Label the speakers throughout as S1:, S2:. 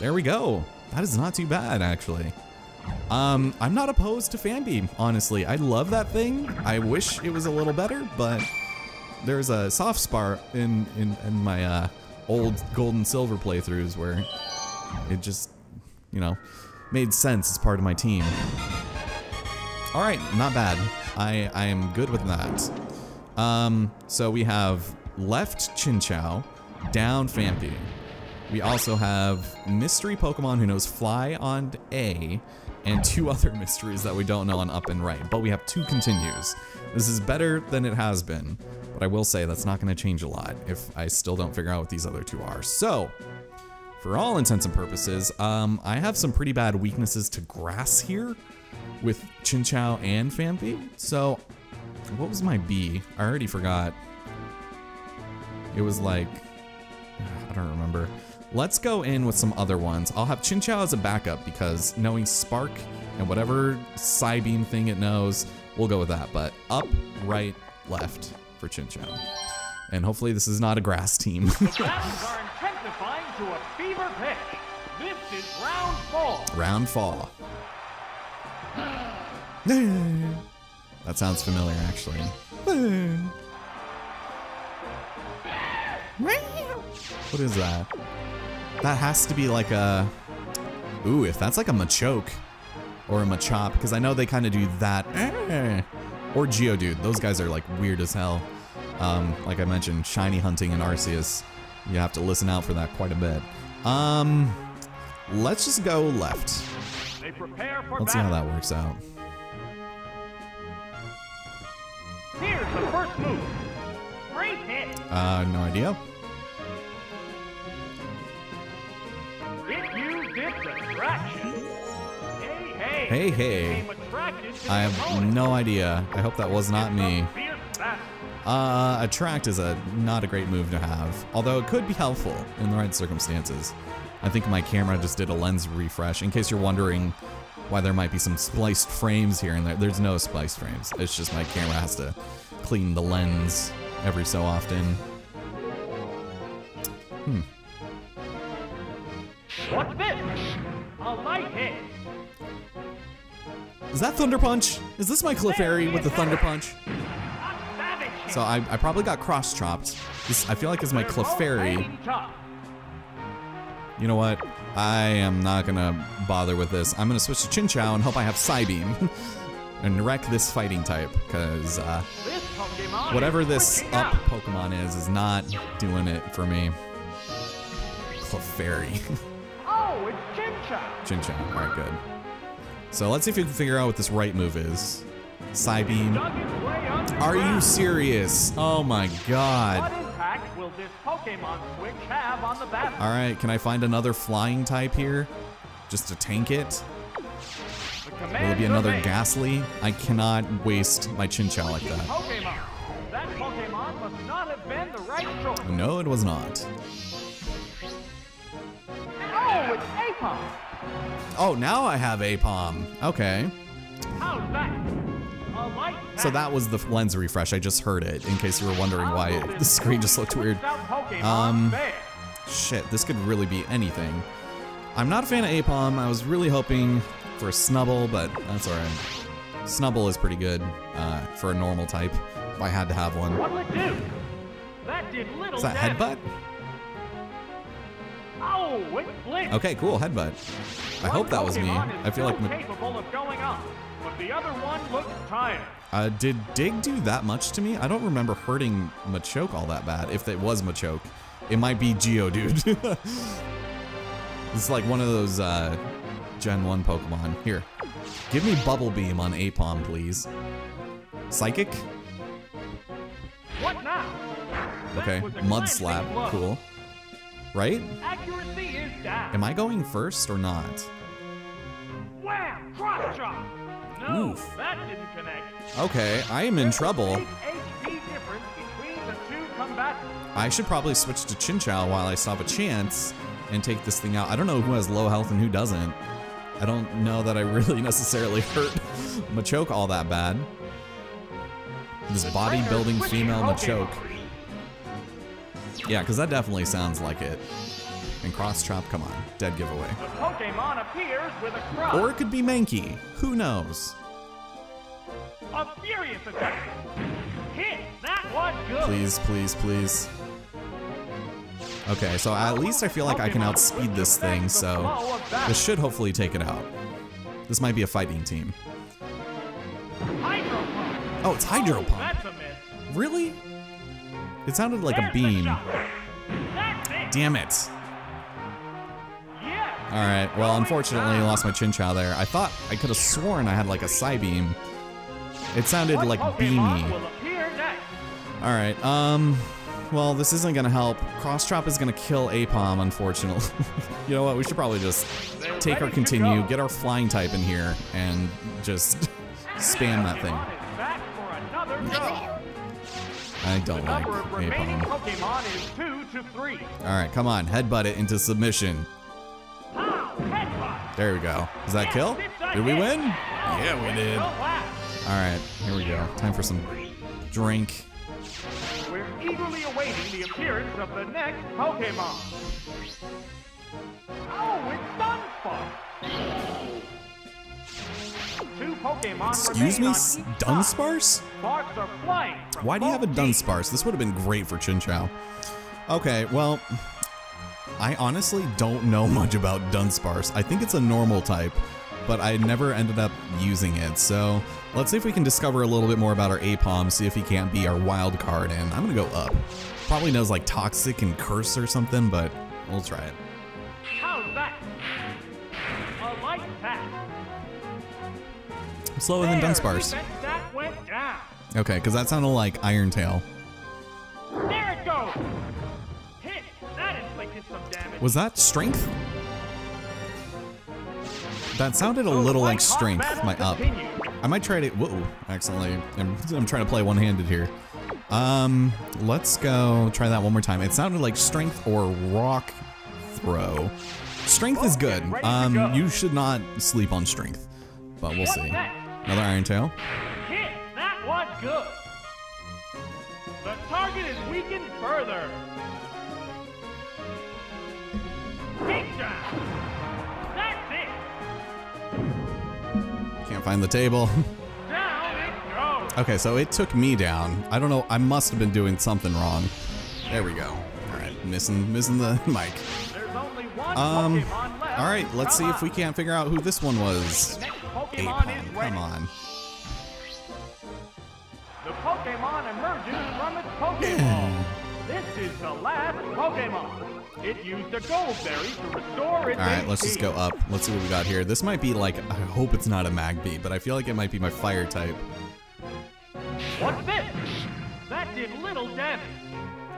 S1: There we go. That is not too bad, actually. Um, I'm not opposed to Phanpy, honestly. I love that thing. I wish it was a little better, but there's a soft spot in, in, in my uh, old gold and silver playthroughs where it just, you know, made sense as part of my team. All right, not bad. I, I am good with that. Um, so we have left Chinchou, down Phanpy. We also have mystery Pokemon who knows Fly on A, and two other mysteries that we don't know on up and right, but we have two continues. This is better than it has been, but I will say that's not going to change a lot if I still don't figure out what these other two are. So, for all intents and purposes, um, I have some pretty bad weaknesses to grass here with Chinchou and Phanpy. So, what was my B? I already forgot. It was like, I don't remember. Let's go in with some other ones. I'll have Chinchou as a backup because knowing Spark and whatever Psybeam thing it knows, we'll go with that. But up, right, left for Chinchou. And hopefully this is not a grass team.
S2: The are intensifying to a fever pitch. This is round four.
S1: Round fall. that sounds familiar, actually. What is that? That has to be like a... Ooh, if that's like a Machoke or a Machop, because I know they kind of do that. Or Geodude. Those guys are like weird as hell. Um, like I mentioned, Shiny Hunting and Arceus. You have to listen out for that quite a bit. Um, let's just go left.
S2: They prepare for
S1: Let's see how that works out.
S2: Here's the first move. Great hit.
S1: Uh, no idea.
S2: Its attraction. Hey, hey.
S1: Hey, hey.
S2: Became attracted to
S1: I have no idea. I hope that was not me. Uh, attract is a not a great move to have, although it could be helpful in the right circumstances. I think my camera just did a lens refresh. In case you're wondering why there might be some spliced frames here and there, there's no spliced frames. It's just my camera has to clean the lens every so often. Hmm.
S2: What's this?
S1: Is that Thunder Punch? Is this my Clefairy with the Thunder Punch?
S2: A savage hit.
S1: So I, I probably got cross-chopped. This, I feel like it's my Clefairy. You know what? I am not gonna bother with this. I'm gonna switch to Chinchou and hope I have Psybeam. and wreck this fighting type, because uh, whatever this up. Pokemon is, is not doing it for me. Clefairy.
S2: Oh, it's Chinchou.
S1: Chinchou. Alright, good. So let's see if we can figure out what this right move is. Psybeam.
S2: Dug its way under
S1: Are you serious? Oh my god.
S2: What impact will this Pokemon switch have on the battle?
S1: Alright, can I find another flying type here? Just to tank it? Will it be another. Gastly? I cannot waste my Chinchou like that.
S2: That Pokemon must not have been the right.
S1: No, it was not.
S2: Oh.
S1: Oh, now I have a Aipom.
S2: Okay. That?
S1: So that was the lens refresh. I just heard it, in case you were wondering why it, the screen just looked weird. Um,
S2: Um.
S1: Shit, this could really be anything. I'm not a fan of Aipom. I was really hoping for a Snubbull, but that's alright. Snubbull is pretty good uh, for a normal type, if I had to have one.
S2: What'll it do? That did little
S1: Is that
S2: damage.
S1: Headbutt?
S2: Oh.
S1: Okay, cool, Headbutt. I hope that was me. I feel like...
S2: still capable of going up, but the other one looks tired.
S1: Uh, did Dig do that much to me? I don't remember hurting Machoke all that bad. If it was Machoke, it might be Geodude. it's like one of those uh, Gen 1 Pokemon. Here, give me Bubble Beam on Aipom, please. Psychic?
S2: What now?
S1: Okay, Mud Slap, cool. Right?
S2: Accuracy is down.
S1: Am I going first or not?
S2: Wham! Cross chop. No,
S1: Oof.
S2: that didn't connect.
S1: Okay, I am in trouble.
S2: big HP difference between the two combatants.
S1: I should probably switch to Chinchou while I still have a chance and take this thing out. I don't know who has low health and who doesn't. I don't know that I really necessarily hurt Machoke all that bad. This bodybuilding female. Machoke. Yeah, because that definitely sounds like it. And Cross Chop, come on. Dead giveaway.
S2: The Pokemon appears with a cry.
S1: Or it could be Mankey. Who knows?
S2: A furious attack. Hit. That was good.
S1: Please, please, please. Okay, so at least I feel like I can outspeed this thing, so this should hopefully take it out. This might be a fighting team. Oh, it's Hydro Pump.
S2: That's a miss.
S1: Really? It sounded like a beam.
S2: shot. That's it.
S1: Damn it. Alright, well, unfortunately, I lost my Chinchou there. I thought, I could have sworn I had like a Psybeam. It sounded like beamy.
S2: will appear next?
S1: Alright, um, well, this isn't gonna help. Cross Chop is gonna kill Aipom, unfortunately. you know what, we should probably just take our continue, get our flying type in here, and just spam that thing. I don't
S2: The
S1: like
S2: number of remaining
S1: Aipom.
S2: Pokemon is two to three.
S1: Alright, come on, headbutt it into submission.
S2: Pow!
S1: There we go. Is that kill? Did we win?
S2: Oh,
S1: Yeah, we did.
S2: Oh,
S1: Alright, here we go. Time for some drink.
S2: We're eagerly awaiting the appearance of the next Pokemon. Oh, it's Dunsparce. Two Pokemon
S1: Excuse me,
S2: remain
S1: S-
S2: on each side.
S1: Dunsparce?
S2: Sparks are flying from
S1: Why do you have a. Dunsparce? This would have been great for Chinchou. Okay, well, I honestly don't know much about Dunsparce. I think it's a normal type, but I never ended up using it. So let's see if we can discover a little bit more about our Aipom, see if he can't be our wild card, and I'm gonna go up. Probably knows like Toxic and Curse or something, but we'll try it. I'm slower than
S2: There,
S1: Dunsparce.
S2: went down.
S1: Okay, because that sounded like Iron Tail.
S2: There it goes. Hit. That inflicted some damage.
S1: Was that Strength? That sounded a little like Strength, my up. I might try to. Whoa, accidentally. I'm, I'm trying to play one handed here. Um, let's go try that one more time. It sounded like strength or rock throw. Strength is good. Um, you should not sleep on strength, but we'll see. Another Iron Tail.
S2: Hit. That was good. The target is weakened further. Takedown. That's it.
S1: Can't find the table.
S2: Down it goes.
S1: okay, so it took me down. I don't know. I must have been doing something wrong. There we go. All right, missing missing the mic.
S2: There's only one
S1: Um,
S2: left.
S1: all right, let's see if we can't figure out who this one was. Come on.
S2: The Pokemon emerges from its Pokeball. this is the last Pokemon. It used a gold berry to restore its
S1: All right, let's just go up. Let's see what we got here. This might be like, I hope it's not a Magby, but I feel like it might be my fire type.
S2: What's this? That did little damage.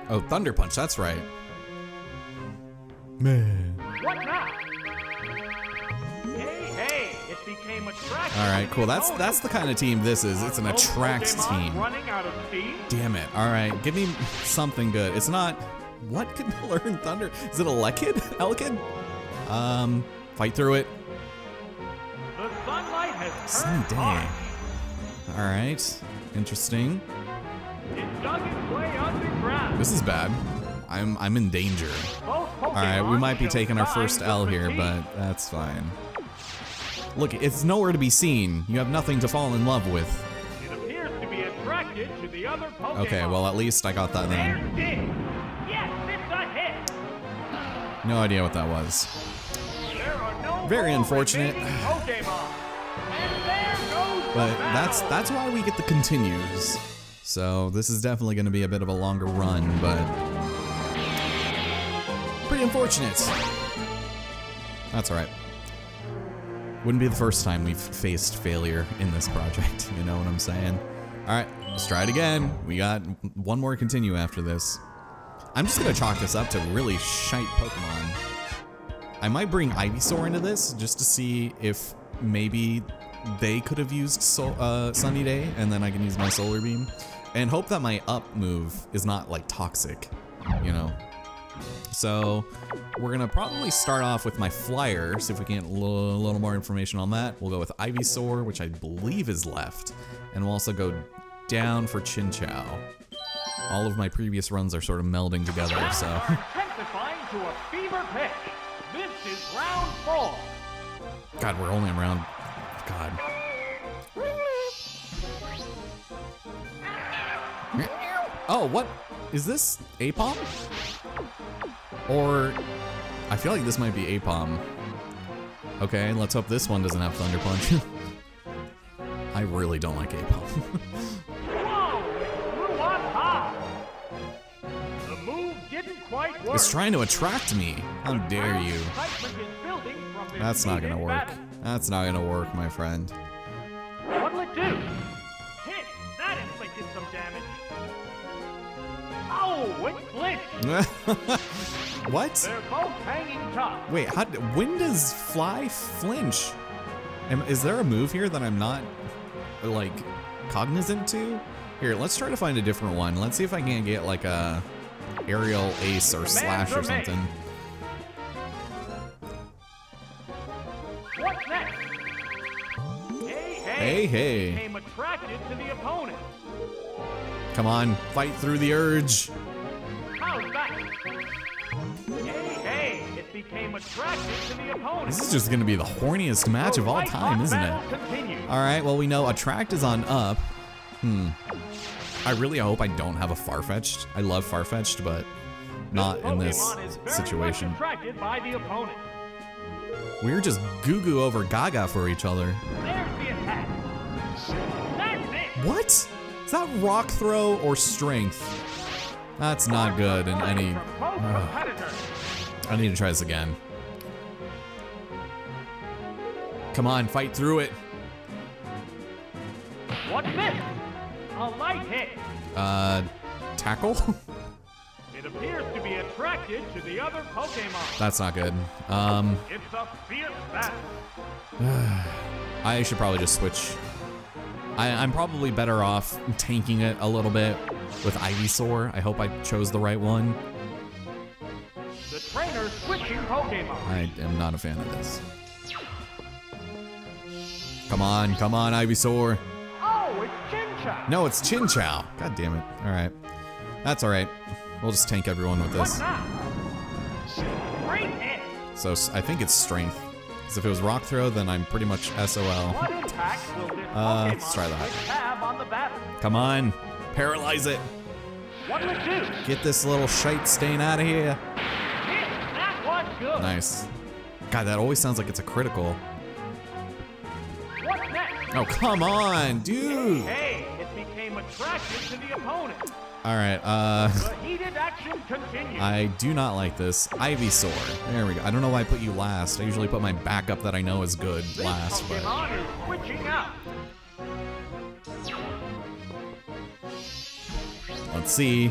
S1: Oh, Thunder Punch, that's right. Man.
S2: What now?
S1: All right, cool. That's that's the kind of team this is. It's an attracts team.
S2: Running out of steam.
S1: Damn it. All right, give me something good. It's not. What can learn Thunder? Is it a Lekid? Elekid? Um, fight through it.
S2: The sunlight has
S1: Sunny
S2: turned
S1: day. All right, interesting.
S2: It dug its way underground.
S1: This is bad. I'm I'm in danger. All right, we might be taking our first L here, but that's fine. Look, it's nowhere to be seen. You have nothing to fall in love with.
S2: It appears to be attracted to the other Pokemon.
S1: Okay, well at least I got that then.
S2: Yes, it's a hit.
S1: No idea what that was.
S2: There are no
S1: Very unfortunate.
S2: Pokemon. And there goes the
S1: But that's that's why we get the continues. So this is definitely going to be a bit of a longer run, but pretty unfortunate. That's all right. Wouldn't be the first time we've faced failure in this project. You know what I'm saying? All right, let's try it again. We got one more continue after this. I'm just gonna chalk this up to really shite Pokemon. I might bring Ivysaur into this just to see if maybe they could have used Sol uh, Sunny Day, and then I can use my Solar Beam, and hope that my up move is not like toxic, you know. So we're gonna probably start off with my Flyer, see if we can get a little, little more information on that. We'll go with Ivysaur, which I believe is left, and we'll also go down for Chinchou. All of my previous runs are sort of melding together, so.
S2: Intensifying to a fever pitch. This is round four.
S1: God, we're only around. God. Oh, what? Is this Aipom? Or I feel like this might be Aipom. Okay, let's hope this one doesn't have Thunder Punch. I really don't like Aipom.
S2: Whoa! It flew up high. The move didn't quite work.
S1: it's trying to attract me. How dare you?
S2: Excitement is building from this
S1: That's not gonna work. That's not gonna work, my friend.
S2: What'll it do? Hit! That inflicted some damage. Oh, it flinched.
S1: what?
S2: They're both hanging tough.
S1: Wait, how, when does Fly flinch? Am, is there a move here that I'm not, like, cognizant to? Here, let's try to find a different one. Let's see if I can get, like, a aerial ace or slash or something.
S2: Hey, hey.
S1: Hey, hey.
S2: Attracted to the opponent.
S1: Come on, fight through the urge.
S2: How's that? Hey, hey. It became attracted to the opponent.
S1: This is just gonna be the horniest match of all time, isn't it?
S2: Continues.
S1: Alright, well, we know Attract is on up. Hmm. I really hope I don't have a Farfetch'd. I love Farfetch'd, but not in this
S2: Pokemon is very
S1: situation.
S2: Much attracted by the opponent.
S1: We were just goo goo over Gaga for each other.
S2: The attack. That's it.
S1: What? Is that rock throw or strength? That's not good in any.
S2: Competitors.
S1: I need to try this again. Come on, fight through it.
S2: What's this? A light hit.
S1: Uh, tackle?
S2: It appears to be attracted to the other Pokemon.
S1: That's not good. Um,
S2: It's a fierce battle.
S1: I should probably just switch. I, I'm probably better off tanking it a little bit with Ivysaur. I hope I chose the right one.
S2: The trainer's switching Pokemon.
S1: I am not a fan of this. Come on, come on, Ivysaur.
S2: Oh, it's Chinchou.
S1: No, it's Chinchou. God damn it. All right. That's all right. We'll just tank everyone with this. So I think it's strength. Because if it was rock throw, then I'm pretty much SOL.
S2: What will this
S1: Uh, let's try that.
S2: have on the?
S1: Come on. Paralyze it. Get this little shite stain out of here.
S2: Hit. That was good.
S1: Nice. God, that always sounds like it's a critical.
S2: What's next?
S1: Oh, come on, dude.
S2: Hey, it became attracted to the opponent.
S1: All right, uh,
S2: heated action continues.
S1: I do not like this. Ivysaur. There we go. I don't know why I put you last. I usually put my backup that I know is good last, but see.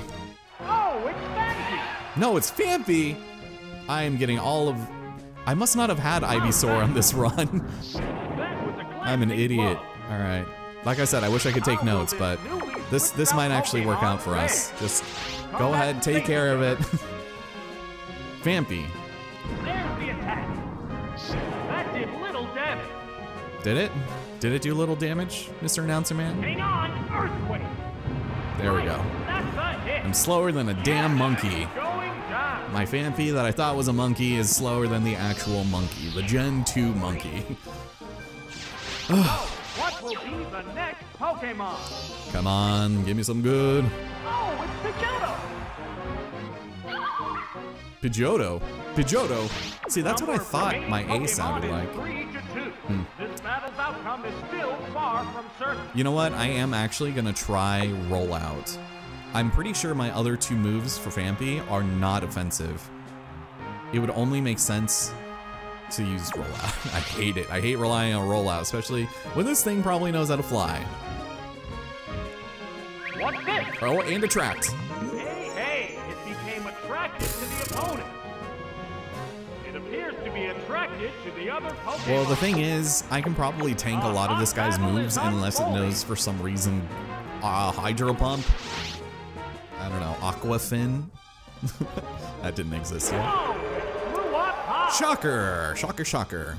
S2: Oh, it's.
S1: No, it's Phanpy. I am getting all of. I must not have had Ivysaur on this run.
S2: That was a
S1: I'm an idiot. All right. Like I said, I wish I could take notes, but this this might actually work out for us. Just go ahead, and take care of it. Phanpy.
S2: There's the attack. That did.
S1: Did it? Did it do little damage, Mr. Announcer Man?
S2: Hang on, earthquake.
S1: There we go.
S2: That's a hit.
S1: I'm slower than a damn monkey. My Phanpy that I thought was a monkey is slower than the actual monkey, the Gen 2 monkey.
S2: What will be the next Pokemon?
S1: Come on, give me some good.
S2: Oh, it's Pidgeotto.
S1: Pidgeotto. Pidgeotto. See, that's what I thought my A sounded like.
S2: Three to two.
S1: Hmm.
S2: This is still far from.
S1: You know what? I am actually gonna try Rollout. I'm pretty sure my other two moves for Phanpy are not offensive. It would only make sense to use Rollout. I hate it. I hate relying on Rollout, especially when this thing probably knows how to fly.
S2: What's this?
S1: Oh, and Attract.
S2: Hey, hey, it became attracted to the opponent. It appears to be attracted to the other Pokemon.
S1: Well, the thing is, I can probably tank a lot of this guy's moves unless it knows for some reason uh, Hydro Pump. I Aqua Fin. that didn't exist yet. Shocker! Shocker, shocker.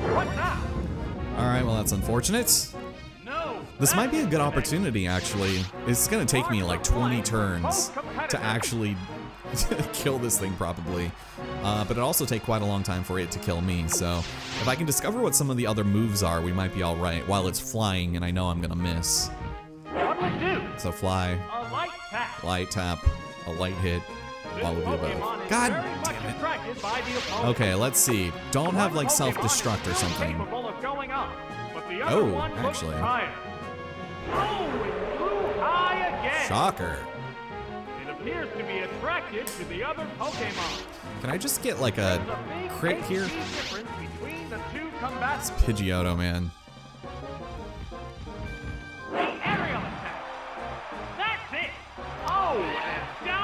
S1: Alright, well, that's unfortunate. This might be a good opportunity, actually. It's gonna take me like 20 turns to actually kill this thing probably. Uh, but it also take quite a long time for it to kill me, so if I can discover what some of the other moves are, we might be alright while it's flying and I know I'm gonna miss.
S2: Do?
S1: So fly,
S2: A light tap.
S1: light tap, a light hit, all of the above. God damn it.
S2: attracted by the opponent.
S1: Okay, let's see. Don't have like self-destruct or something.
S2: capable of going up, but the other
S1: Oh, actually.
S2: Oh, it flew high again.
S1: Shocker.
S2: It appears to be attracted to the other Pokemon.
S1: Can I just get like a
S2: a
S1: crit here?
S2: difference between the two combatants.
S1: Pidgeotto, man.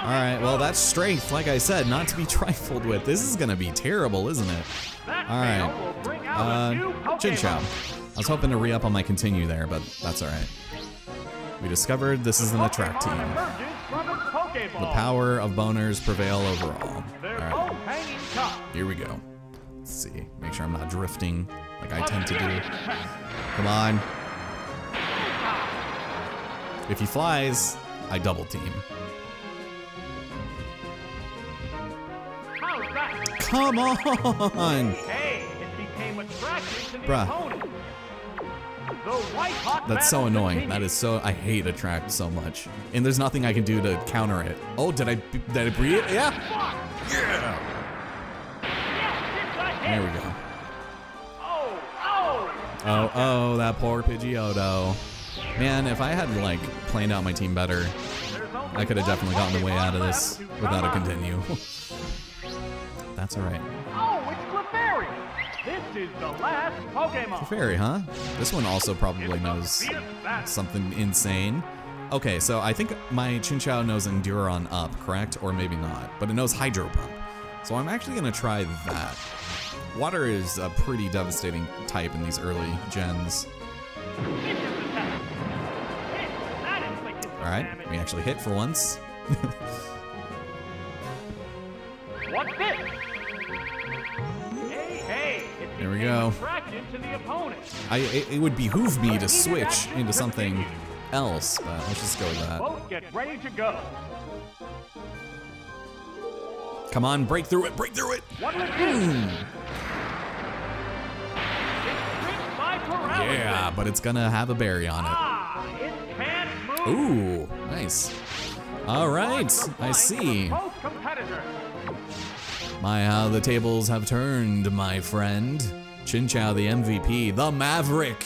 S1: All right, well, that's strength, like I said, not to be trifled with. This is gonna be terrible, isn't it? All right. Uh,
S2: Pokemon.
S1: Chinchou. I was hoping to re-up on my continue there, but that's all right. We discovered this is an attract team.
S2: emerges from its Pokeball.
S1: The power of boners prevail overall.
S2: They're
S1: All right,
S2: both hanging tough.
S1: here we go. Let's see. Make sure I'm not drifting like I tend to do. Come on. If he flies, I double team. Come on!
S2: Hey, it became attracted to the
S1: Bruh.
S2: opponent. The white hot
S1: That's so annoying. That
S2: continues.
S1: is so. I hate attract so much, and there's nothing I can do to counter it. Oh, did I? Did I it? Yeah. Yeah.
S2: Yes, it's a hit.
S1: There we go.
S2: Oh, oh.
S1: Oh, oh, that poor Pidgeotto. Man, if I had like planned out my team better, I could have definitely gotten the way out of this without a continue. That's all right.
S2: Oh, it's Clefairy. This is the last Pokemon.
S1: Fairy, huh? This one also probably knows something insane. Okay, so I think my Chinchou knows Enduron up, correct? Or maybe not, but it knows Hydro Pump. So I'm actually gonna try that. Water is a pretty devastating type in these early gens.
S2: Vicious attack. Hit. That inflicted some
S1: All right, we actually hit for once.
S2: What's this? Hey, hey. It
S1: There we go.
S2: Attracted to the opponent.
S1: I it, it would behoove me to switch into something else, but let's just go with that.
S2: Get ready to go.
S1: Come on, break through it, break through it.
S2: What will it do? It's tricked by paralysis.
S1: Yeah, but it's gonna have a berry on it.
S2: Ah, it can't move.
S1: Ooh, nice. All right, I see. My, how the tables have turned, my friend. Chinchou, the MVP, the Maverick,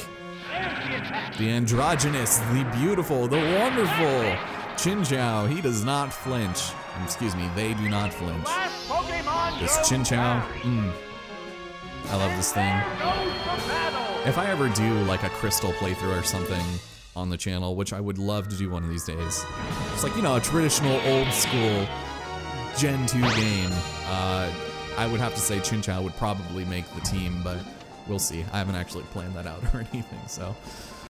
S2: the
S1: androgynous, the beautiful, the wonderful. Chinchou, he does not flinch. Excuse me, they do not flinch. This
S2: goes
S1: Chinchou, mm, I love this thing. If I ever do like a crystal playthrough or something on the channel, which I would love to do one of these days, it's like, you know, a traditional old school Gen 2 game, uh, I would have to say Chinchou would probably make the team, but we'll see. I haven't actually planned that out or anything, so.